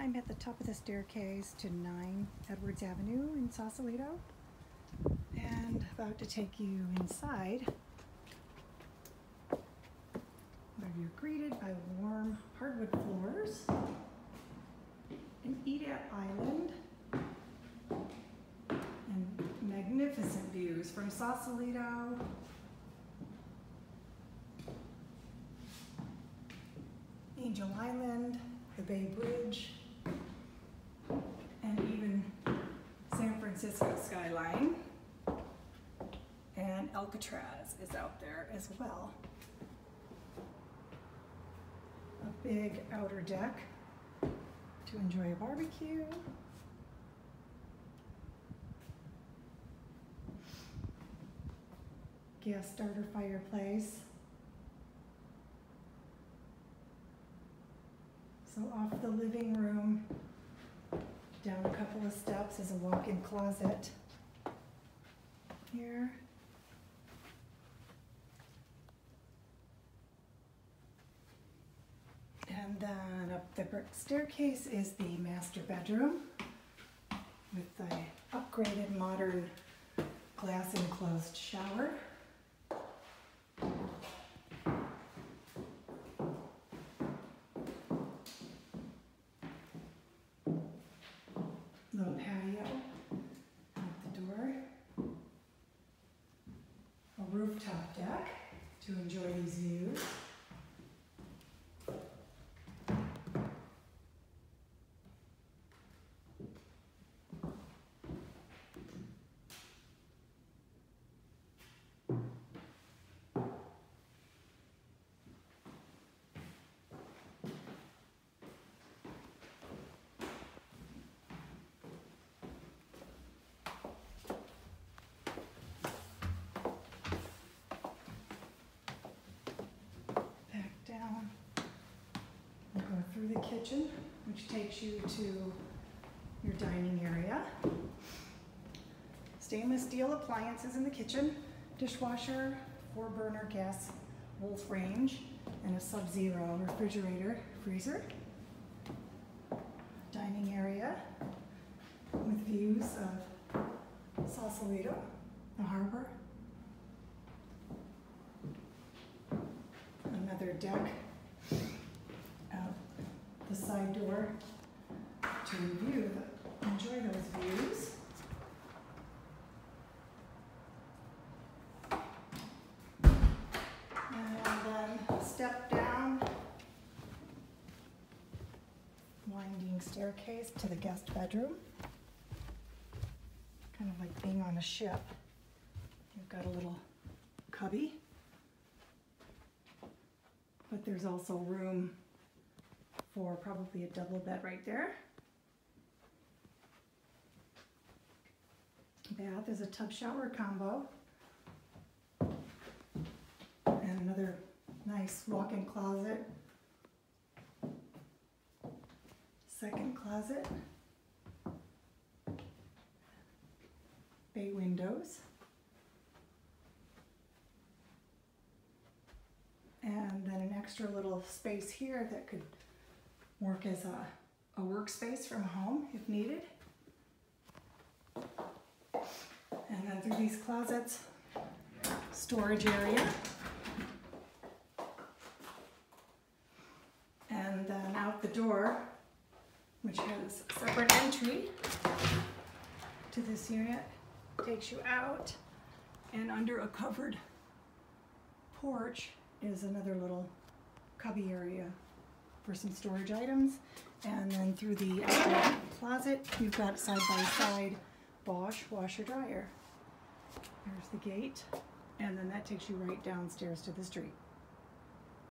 I'm at the top of the staircase to 9 Edwards Avenue in Sausalito. And about to take you inside. Where you're greeted by warm hardwood floors, an eat-at island, and magnificent views from Sausalito. Angel Island, the Bay Bridge, Francisco skyline. And Alcatraz is out there as well. A big outer deck to enjoy a barbecue. Gas starter fireplace. So off the living room, down a couple of steps is a walk-in closet here. And then up the brick staircase is the master bedroom with the upgraded modern glass enclosed shower. Little patio out the door. A rooftop deck to enjoy these views. back down. We'll go through the kitchen, which takes you to your dining area. Stainless steel appliances in the kitchen, dishwasher, four burner gas wolf range, and a sub-zero refrigerator freezer. Dining area with views of Sausalito, the harbor, another deck side door to review, enjoy those views. And then step down, winding staircase to the guest bedroom. Kind of like being on a ship. You've got a little cubby. But there's also room for probably a double bed right there. Bath is a tub shower combo. And another nice walk-in closet. Second closet. Bay windows. And then an extra little space here that could work as a, a workspace from home if needed. And then through these closets, storage area. And then out the door, which has a separate entry to this unit, takes you out and under a covered porch is another little cubby area for some storage items. And then through the closet, you've got side by side Bosch washer dryer. There's the gate, and then that takes you right downstairs to the street.